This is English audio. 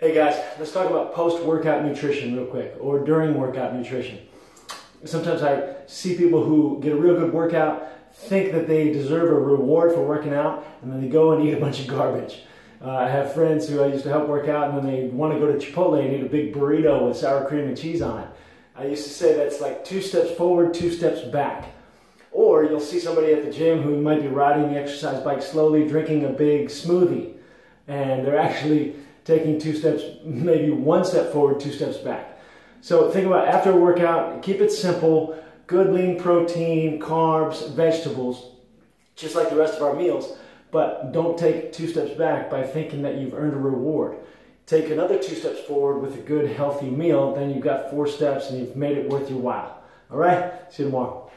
Hey guys, let's talk about post-workout nutrition real quick, or during workout nutrition. Sometimes I see people who get a real good workout, think that they deserve a reward for working out, and then they go and eat a bunch of garbage. Uh, I have friends who I used to help work out, and then they want to go to Chipotle and eat a big burrito with sour cream and cheese on it. I used to say that's like two steps forward, two steps back. Or you'll see somebody at the gym who might be riding the exercise bike slowly, drinking a big smoothie, and they're actually taking two steps, maybe one step forward, two steps back. So think about after a workout, keep it simple, good lean protein, carbs, vegetables, just like the rest of our meals, but don't take two steps back by thinking that you've earned a reward. Take another two steps forward with a good healthy meal, then you've got four steps and you've made it worth your while. All right, see you tomorrow.